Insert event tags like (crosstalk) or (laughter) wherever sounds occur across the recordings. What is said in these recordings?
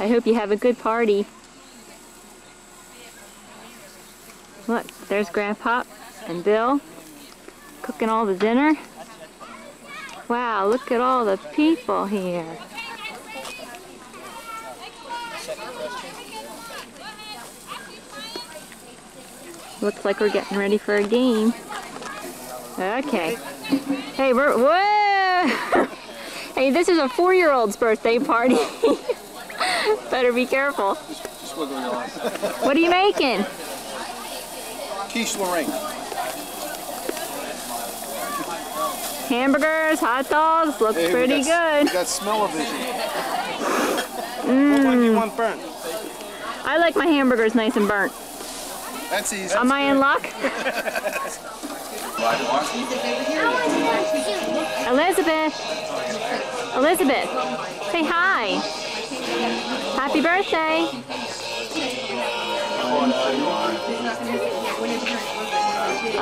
I hope you have a good party. Look, there's Grandpa and Bill cooking all the dinner. Wow, look at all the people here. Looks like we're getting ready for a game. Okay. Hey, we're, whoa! (laughs) hey, this is a four-year-old's birthday party. (laughs) (laughs) Better be careful. What are you making? Quiche Lorraine. Hamburgers, hot dogs, looks Hey, pretty got, good. got smell-o-vision. Mmm. Look like you want burnt. I like my hamburgers nice and burnt. That's easy. Am I in luck? (laughs) Elizabeth! Elizabeth! Say hi! Happy birthday!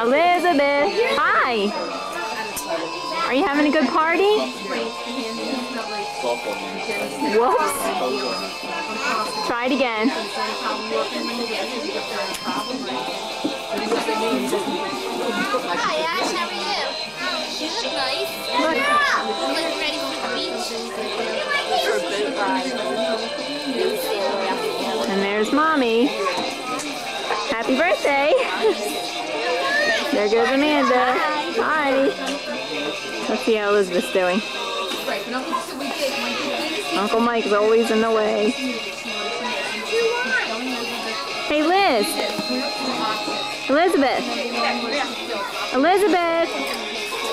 Elizabeth! Hi! Are you having a good party? Whoops! Try it again. Hi, Ash. How are you? You look nice. Look. And there's mommy. Happy birthday. There goes Amanda. Hi. Let's see how Elizabeth's doing. Uncle Mike's always in the way. Hey Liz. Elizabeth. Elizabeth.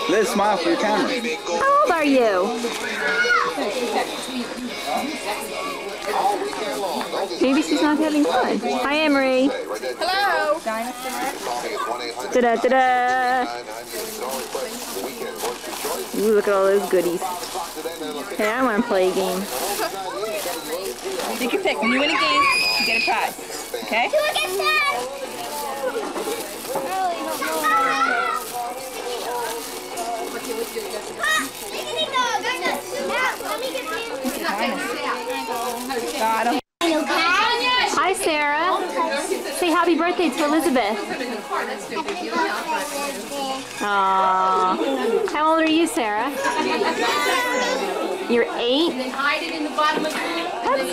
Liz, smile for your camera. How old are you? Maybe she's not having fun. Hi, Emery. Hello. Da da da da. Ooh, look at all those goodies. Hey, I want to play a game. You can pick. When you win a game, you get a prize. Okay? Birthday to Elizabeth. Aww. How old are you, Sarah? You're eight? That's,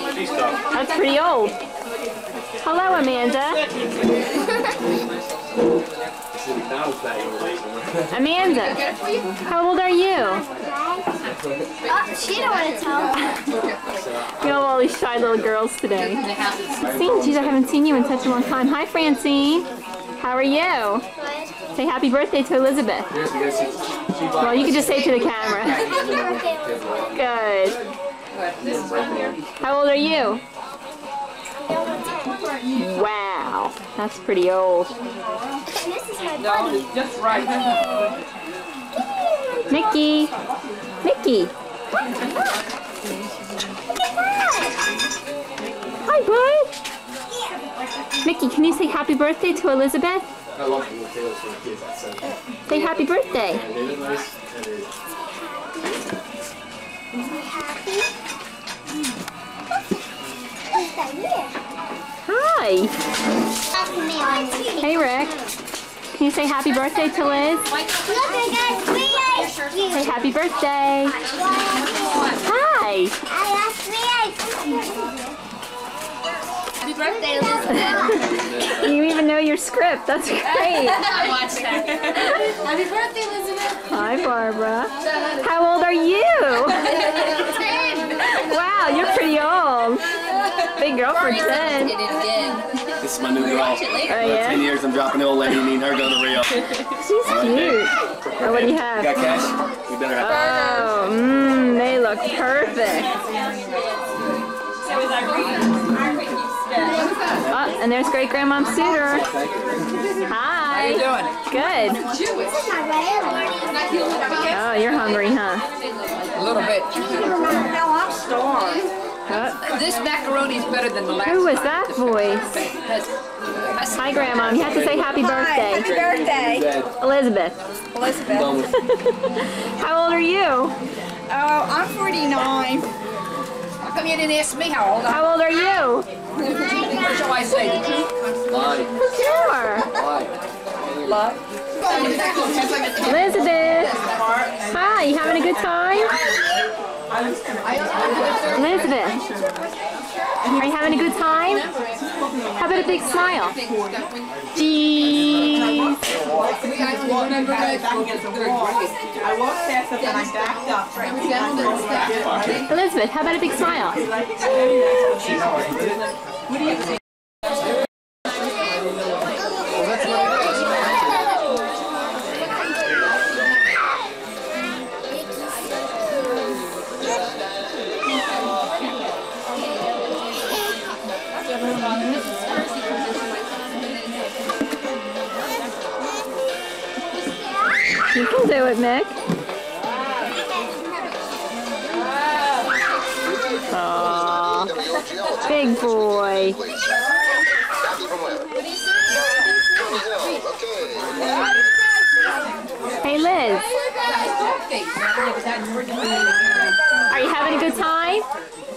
that's pretty old. Hello, Amanda. Amanda, how old are you? Oh, she don't want to tell. You know all these shy little girls today. Francine, geez, I haven't seen you in such a long time. Hi, Francine. How are you? Good. Say happy birthday to Elizabeth. Well, you can just say it to the camera. (laughs) Good. How old are you? Wow, that's pretty old. This is my buddy. just right. Mickey, Mickey. Hi, bud. Mickey, can you say happy birthday to Elizabeth? Say happy birthday. What's that here? Hi. Hey, Rick. Can you say happy birthday to Liz? Say happy birthday. Hi. Happy birthday, Elizabeth. You even know your script. That's great. I watched that. Happy birthday, Elizabeth. Hi, Barbara. How old are you? Wow, you're pretty old. Big girl for 10. Did it again. This is my new girl. Oh, About yeah? 10 years I'm dropping the old lady, me and her go to Rio. (laughs) She's cute. Oh, what do you have? Got cash? We better have Oh, mmm, they look perfect. Oh, and there's great grandma Suter. Hi. How you doing? Good. This is my brother. Oh, you're hungry, huh? A little bit. No, I'm starved. Oh, This macaroni is better than the last who was time. that voice? Hi, Grandma. You have to say happy Happy birthday. Happy birthday, Elizabeth. Elizabeth. (laughs) How old are you? Oh, I'm 49. How come you didn't ask me how old I am? How old are you? am? Or shall I say the truth? Lie. Sure. Lie. Elizabeth. Hi, you having a good time? Elizabeth. Are you having a good time? How about a big smile? Elizabeth, how about a big smile? You can do it, Mick. Aw, big boy. Hey, Liz. Are you having a good time?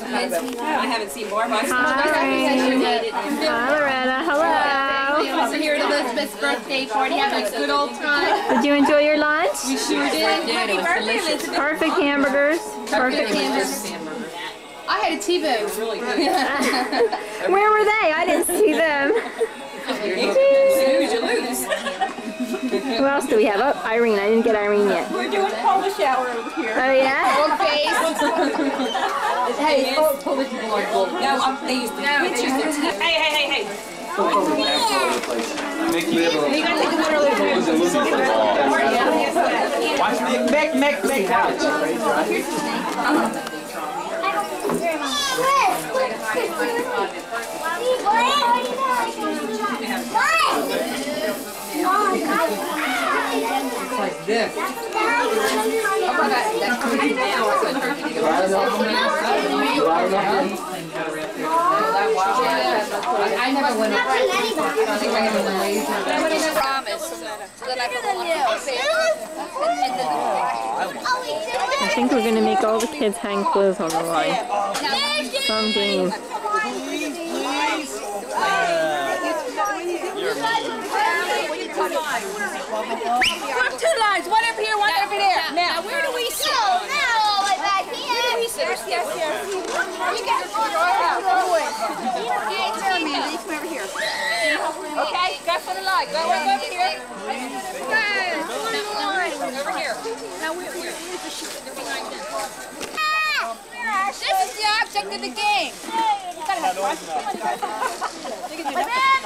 I haven't seen more, but Hi. Hi, Loretta. Hello. So here at Elizabeth's birthday party, having a good old time. Did you enjoy your lunch? We sure did. Happy birthday, Elizabeth. Perfect hamburgers. Perfect. I had a T-bone. (laughs) Where were they? I didn't see them. Snooze, (laughs) you lose. Who else do we have? Oh, Irene. I didn't get Irene yet. We're doing Polish hour over here. Oh, yeah? Hey, No, I'm, they used to. Hey, hey, hey, hey. Watch me. Make, make, make out. I never went up. I think. So that I I think we're going to make all the kids hang clothes on the line. Some game. Come two lines, one over here, one over there. Now, now, where do we sit? No, now, like back here. Where do we sit? Yes, yes, yes. You guys go over here. Okay, go for the light. Go over here. Over here. Now we're here. They're behind them. Ah, this is the object of the game. (laughs)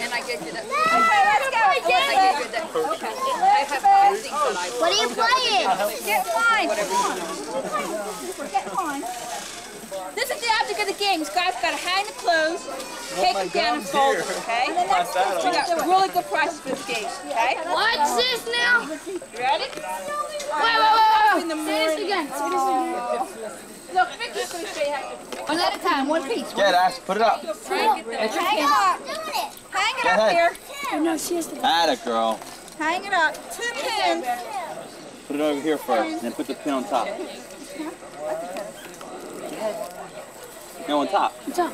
And I get you that. Okay, let's go. I give you that. Okay. I have five things that I. What are you playing? Get mine. Get mine. This is the object of the game. This guy's got to hang the clothes, take them down and fold them, okay? We got really good prizes for this game, okay? What's this now? You ready? Wait, wait, wait, wait. Say this again. Say this again. Oh. Look, Vicky's going to show you how to One at a time, one piece. Get Ash, put it up. Hang it up. Hang it Go up ahead. here. Oh, Atta girl. Hang it up. Two pins. Put it over here first, and then put the pin on top. No, on top. On top.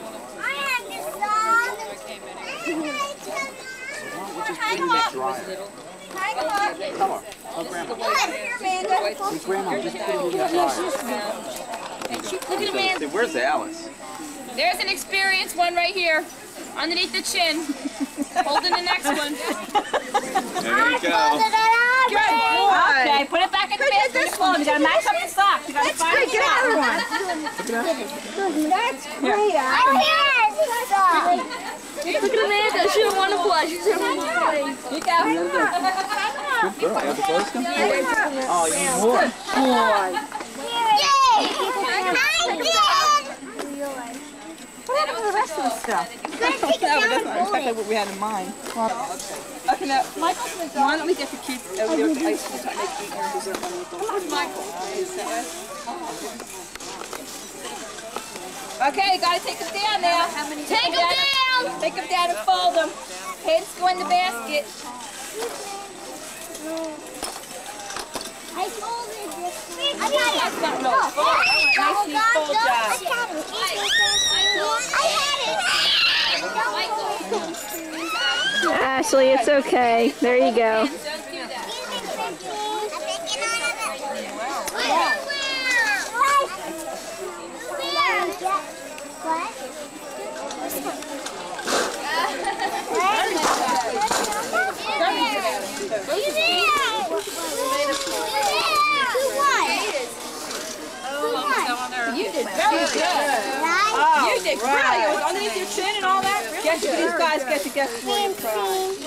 Hang them up. Hang them up. Come on. Oh, Grandma. Come here, Amanda. Look at Amanda. Where's Alice? There's an experienced one right here, underneath the chin. Holding the next one. There you go. Good boy. Okay, put it back in the basket. This one. You gotta match up the socks. You gotta find the oh, Look at Amanda. She don't want to play. She doesn't want to play. You go. Good girl. You have the clothes? Oh, you need more. Happened to the rest of the stuff? No, but that's not exactly what we had in mind. Okay, now, why don't we get the kids over there with the ice cream to make eat their dessert on the Come on, Michael. Oh, okay, gotta take them down now. Take them down. Take them down and fold them. Heads go in the basket. I folded this. I got it. Oh, that's not really fold. Nice neat fold job. I got it. I had it. Ashley, it's okay. There you go. Don't do that. What? You did very good. You did great. It was underneath your chin and all that. Guess what these guys get to guess for you prize.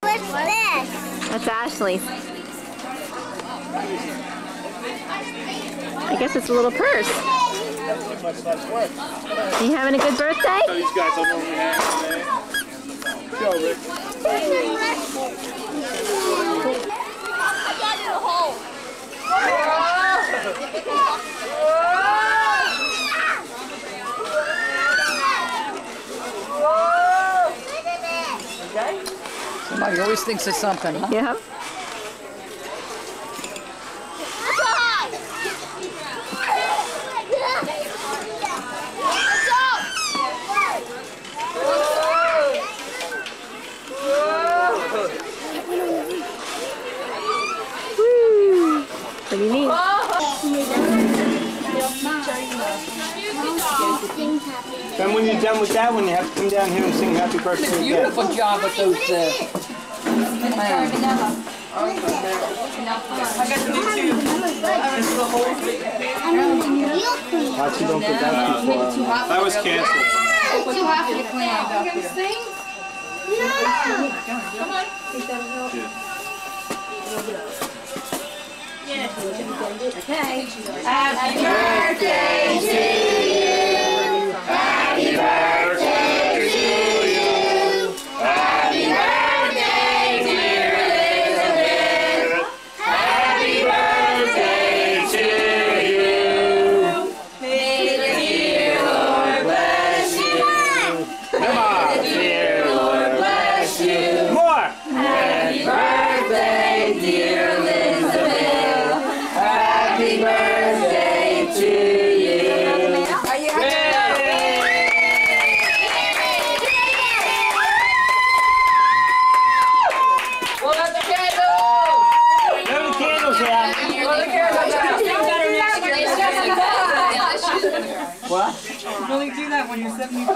What's this? That's Ashley. I guess it's a little purse. Are you having a good birthday? These guys don't know have today. Go, Rick. Somebody always thinks of something, huh? Yeah. Then when you're done with that one, you have to come down here and sing happy birthday again. Beautiful job with those, uh, plans. Watch you don't get that too far. That was canceled. More!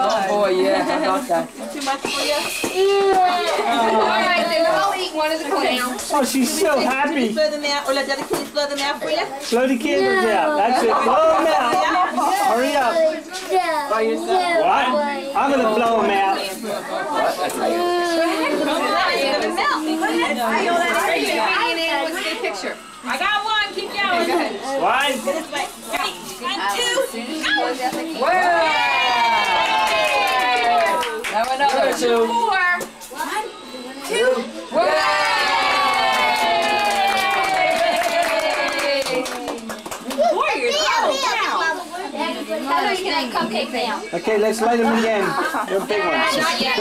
Oh boy, yeah, how about that? Too much for you? Alright, then I'll eat one of the clams. Oh, she's so happy. Blow them out, or let the other kids blow them out for you? Blow the candles out. That's it. Blow them out. Hurry up. By yourself. What? I'm gonna blow them out. I got one. Keep going. One. One, two, go. Now another two. Four. How are you gonna cupcake now? Okay, let's light them again. They're big ones. Not yet.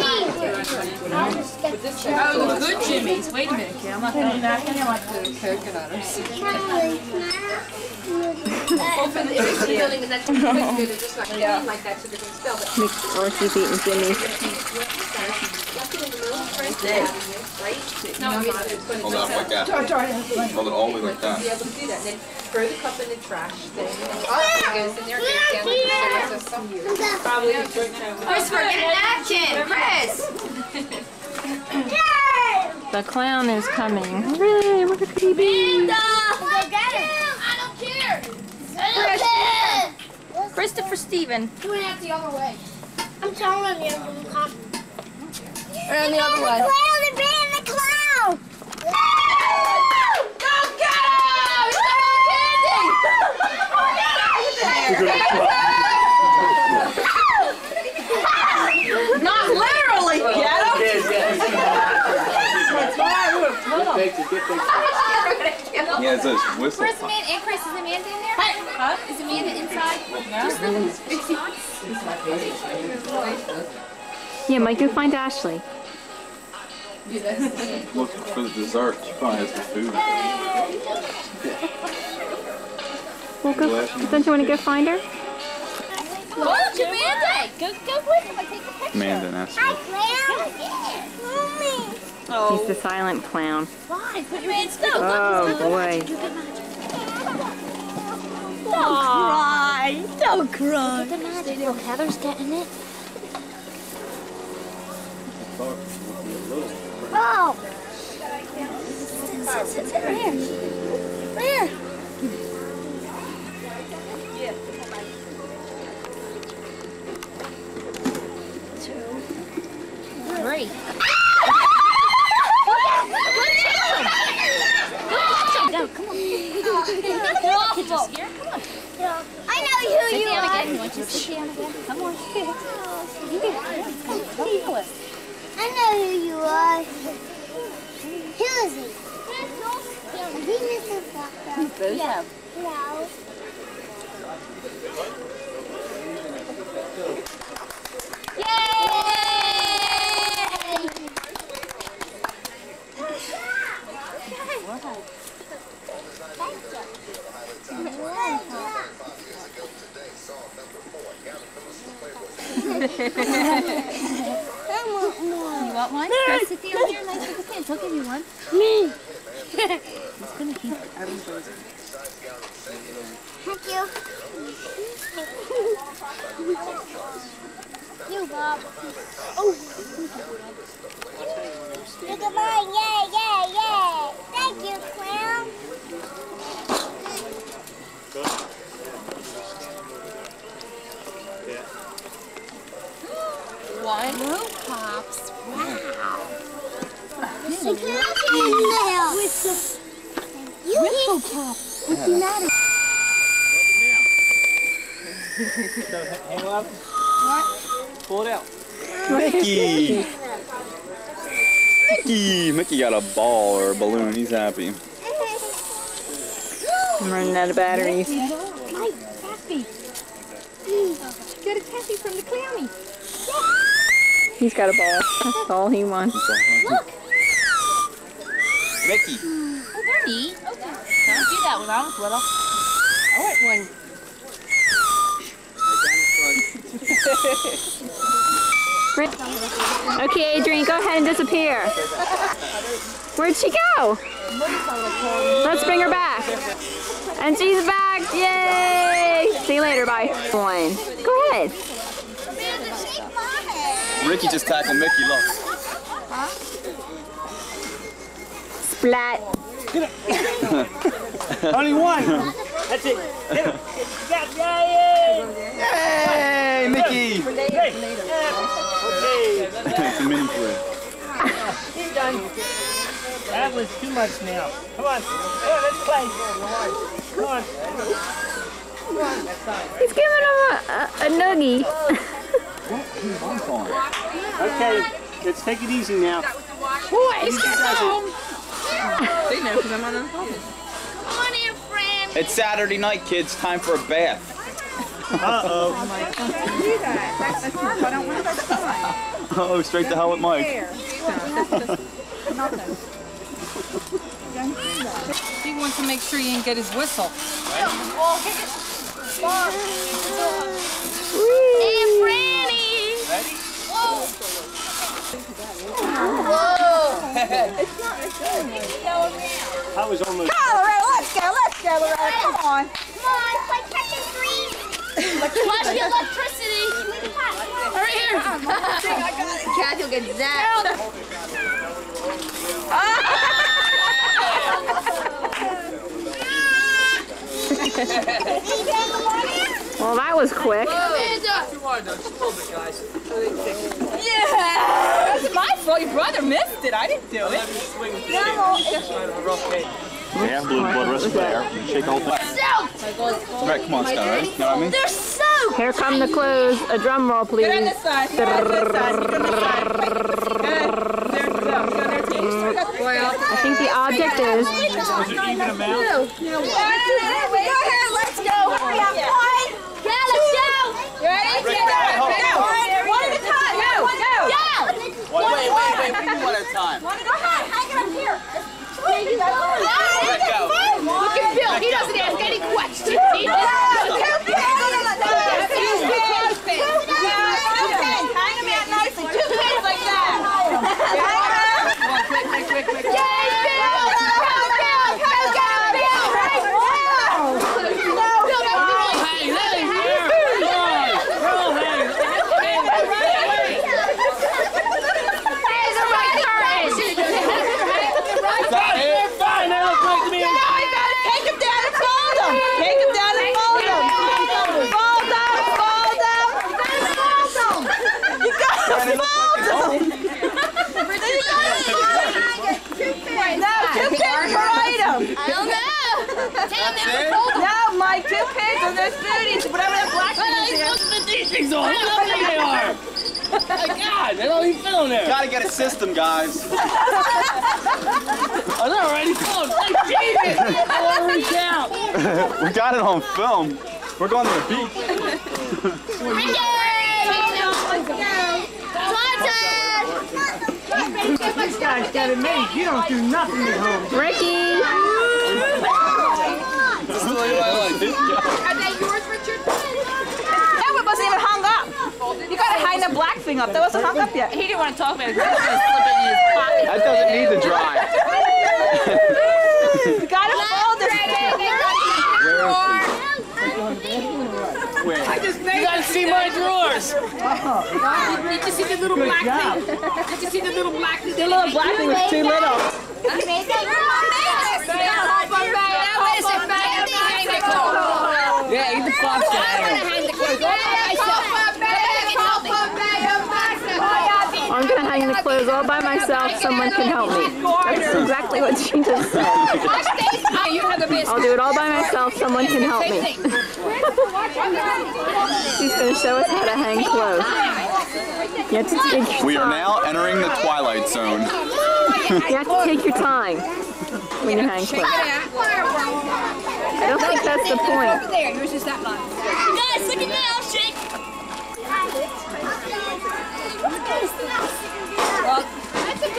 Oh, the good Jimmy's. Wait a minute, Kim. I'm not thinking that. I like the coconut or something. Open the if building is that too quick, they're just not gonna clean like that, so they're gonna spill it. Mix or she's eating Jimmy. No, I it's gonna Hold it up like that. Hold it all the way like that. be able to do that, then throw the cup in the trash thing. Oh, it goes in there, goes down the stairs, so some years. Christopher, oh, get a napkin. Chris. (laughs) The clown is coming. Hooray, where could he be? I don't care. I don't. Christopher Steven. Doing it the other way. I'm telling you, I'm come. Around the other way. Clown, the bear and the clown. Go get him! He's got all candy! Not literally, get him. Yeah, it's a whistle. Where's Amanda? And Chris, is Amanda in there? Huh? Is Amanda inside? Yeah, Mike, go find Ashley. Look for the dessert. She probably has the food. Well, go. Don't you want to go find her? Why Amanda? Go, go with him and take a picture. Amanda and Ashley. Hi, clown. Mommy. He's the silent clown. Why? Put your hands down. Oh boy. Don't cry. Don't cry. The magic. Look, Heather's getting it. Oh. Sit, sit, sit. Where? Where? Of here. Come on. I know who you are. Again. You want to sit down again? Come on. I know who you are. Who is he? I think this is Doctor. Yeah. No. Yay! I want more. You want one? Go sit down here and I take a pinch. I'll give you one. Me. He's gonna keep Thank you. you, Bob. Oh. Say goodbye. Yay, yay, yay. Thank you, clown. The clown's in the house. You Whistle pop. What's the matter? Hang up. Pull it out. Mickey! Mickey! Mickey got a ball or a balloon. He's happy. I'm running out of batteries. Mike, Taffy. Get a taffy from the clowny. He's got a ball. That's all he wants. Mickey! Oh, they're neat. Okay. Don't do that when I was little. I want one. (laughs) Okay, Adrian, go ahead and disappear. Where'd she go? Let's bring her back. And she's back. Yay! See you later. Bye. One. Go ahead. Ricky just tackled Mickey, look. Splat. (laughs) Only one. That's it. Hit him. Yeah, yeah, Hey, Mickey! yeah. Okay. it's a mini play. He's done. That was too much now. Come on. Come on, let's play. Come on. He's giving him a, a, a noogie. Okay, let's take it easy now. Boys, get home. They know because I'm on the phone. Come on in, friend. It's Saturday night, kids. Time for a bath. Uh-oh. Oh do that. That's the I don't want that sign. Oh, straight to hell with Mike. He wants to make sure he didn't get his whistle. Hey, Franny. Ready? I was almost. Colorado, let's go, let's go, Loretta. Come on. Come on, play catch and freeze. Watch the electricity. Right here. Kathy will get zapped. (laughs) Well, that was quick. Yeah! It's my fault. Your brother missed it. I didn't do it. Yeah, blue blood rest there. Shake the whole thing. Right, come on, Scott. You know what I mean? They're so Here come the clues. A drum roll, please. Get on this side. Get on this side. Get on this side. Good. There we go. Go there, team. I think the object is Go ahead. Let's go. Hurry up. One. Yeah, let's go. Ready? Go. Go. One at a time. Go. Go. Go. Wait, wait, wait, wait. We do Go ahead. Hang it up here. Let go. Look at Bill. He doesn't ask any questions. He just Hang them out nicely. Two pins like that. Come on, quick, quick, quick, quick. Hey, hey, here! Come on! Girl, hey! Got it? They're fine! They look like me! Take them down and fold them. Take them down and fold them. Fold them. Fold them. Fold them. You got to fold them. No, two pins per item. I don't know. That's it? No, Mike, two pins and there's foodies. Whatever that black thing is. Look at these things on! Look how big they are! My God, they don't even fit on there! Gotta get a system, guys. (laughs) Oh, they're already full! Like, Jesus! I want to reach out! we got it on film. We're going to the beach. This guy's got it made. You don't do nothing at home. Ricky. Are they yours, Richard? That one wasn't even hung up. You gotta hang the black thing up. That wasn't hung up yet. He didn't want to talk about it. He was going to slip it in his pocket. That doesn't need to dry. (laughs) You gotta fold this. Where? You gotta see my drawers! Did you see the little black job. thing? Did you see the little black thing? The little black thing was too little. Yeah, eat the box I'm gonna hang the clothes all by myself. Someone can help me. That's exactly what she just said. You have the best. I'll do it all by myself. Someone can help me. (laughs) She's gonna show us how to hang clothes. You have to take your We are time. now entering the twilight zone. You have to take your time when you hang clothes. I don't think that's the point. Over there, yours is that line. Guys, look at me. I'll shake.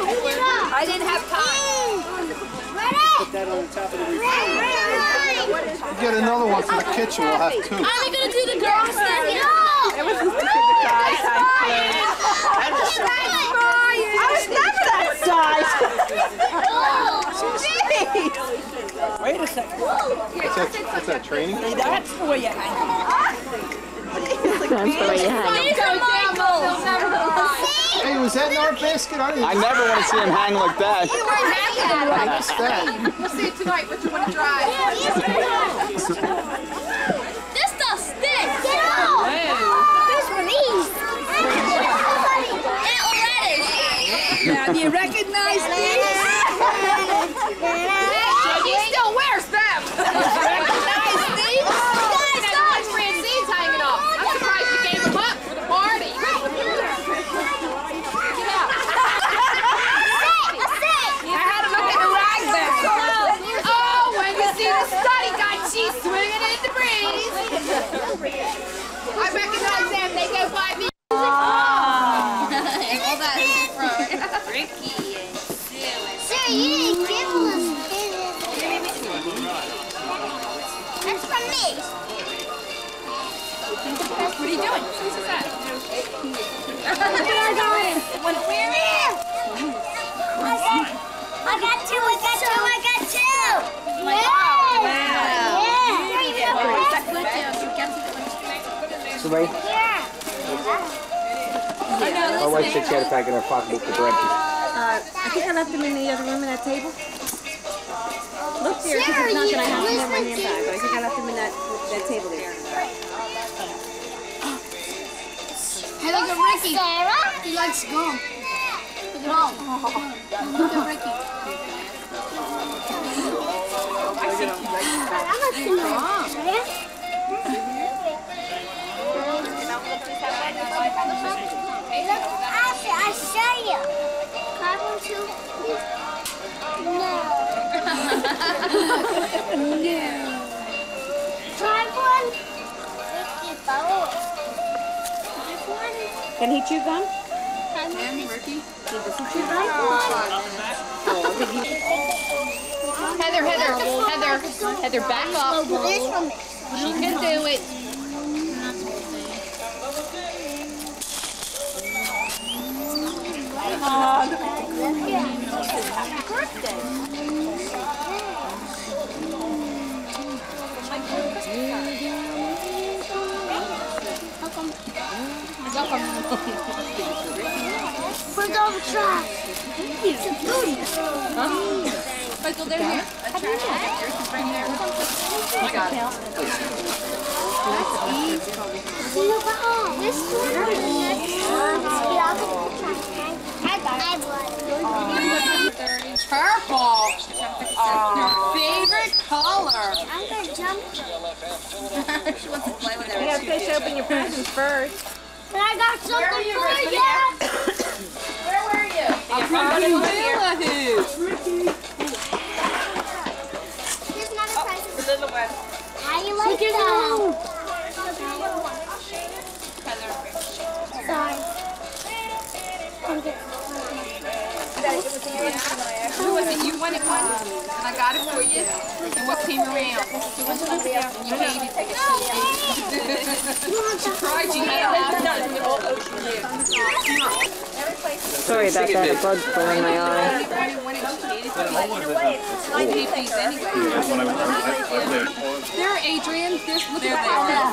I didn't have time. Ready? Get another one for the kitchen, we'll have two. I'm gonna do the girls thing. No. It was just to see the guys hang clothes. I was never that size. (laughs) Wait a second. What's that, what's that, training? That's the way you hang. That's the way you hang them. Hey, was that in our basket? I I never want to see him hang like that. I missed that. We'll see it tonight, but you want to drive. This stuff stinks. Get off. This one is. Aunt Loretta's. Now, do you recognize What are you doing? We're in. I got two, I got two, I got two. Yeah. Somebody? Yeah. My wife said she had a pack in her pocketbook for breakfast. Uh, I think I left them in the other room in that table. Look there, because if not, then I have them in my handbag. I think I left them in that that table there. Hey, look at Ricky. Sarah? He likes gum. Look at him. Oh. Look at Ricky. I'm not Sarah. I, I show you. Can I want to? (laughs) No. no. Try one. One. Can he chew gum? Try one. Ricky. Try Heather, Heather, Heather, Heather, back up. one. This one. She can do it. Where's all the trash? It's a booty. Michael, they're here. A trash bag. Yours is right there. I got it. Look at all this one. I'll get the trash can. I got it. I bought it. Purple. Your favorite color. I'm gonna jump. she wants to play with You gotta fish open your presents first. But I got something for you. (coughs) Where were you? I'm running hula hoops. Here's another present. Little one. How you like that? Sorry. Thank you. Who was it? You wanted one, and I got it for you. And what came around? You hated it. She cried. You had to have it. Sorry about that. A bug flew in my eye. I hate these anyway. There, Adrian. There's look at that.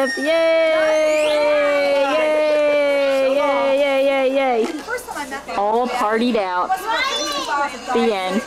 Elizabeth. Yay. Yay. Yay. Yay. Yay. Yay. All partied out. The end.